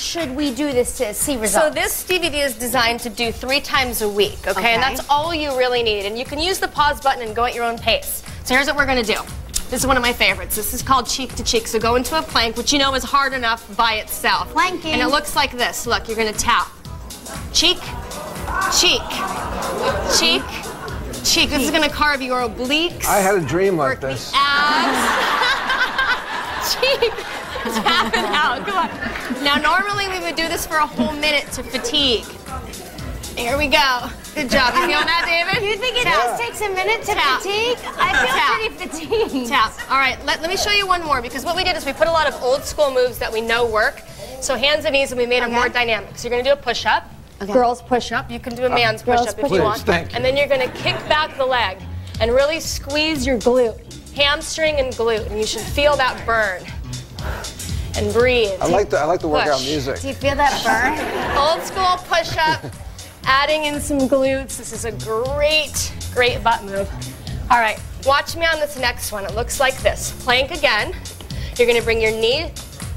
often should we do this to see results? So this DVD is designed to do three times a week, okay? Okay. And that's all you really need. And you can use the pause button and go at your own pace. So here's what we're gonna do. This is one of my favorites. This is called cheek to cheek. So go into a plank, which you know is hard enough by itself. Planking. And it looks like this. Look, you're gonna tap. Cheek, cheek, cheek, cheek. This is gonna carve your obliques. I had a dream like work the this. abs. cheek. Tap it out. Come on. Now, normally we would do this for a whole minute to fatigue. Here we go. Good job. You feeling that, David? you think it Tap. just takes a minute to Tap. fatigue? I feel Tap. pretty fatigued. Tap. All right, let, let me show you one more because what we did is we put a lot of old school moves that we know work. So hands and knees, and we made them Okay. more dynamic. So you're going to do a push up. Okay. Girls push up. You can do a man's push girls up if push you up. want. Please, thank you. And then you're going to kick back the leg and really squeeze your glute, hamstring and glute, and you should feel that burn. And breathe. I like the I like the workout Push. music. Do you feel that burn? Old school push up, adding in some glutes. This is a great, great butt move. All right, watch me on this next one. It looks like this. Plank again. You're gonna bring your knee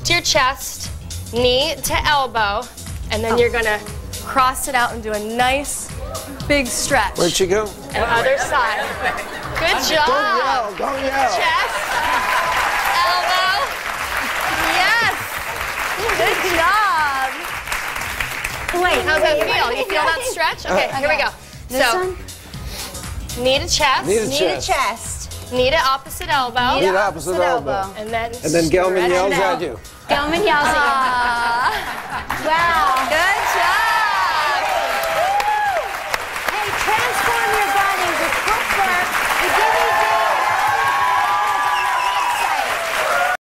to your chest, knee to elbow, and then oh. you're gonna cross it out and do a nice big stretch. Where'd she go? And other side. Good job. Don't yell! Don't yell! Chest, elbow. Yes. Good job. Wait, How's that feel? wait, You feel that stretch? Okay, here we go. This so, one? knee to chest, Knee to Knee to chest. chest. knee to opposite elbow, Knee to opposite elbow. and then And then Gelman yells at you. Gelman yells at you. Wow. Good job.